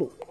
Bom,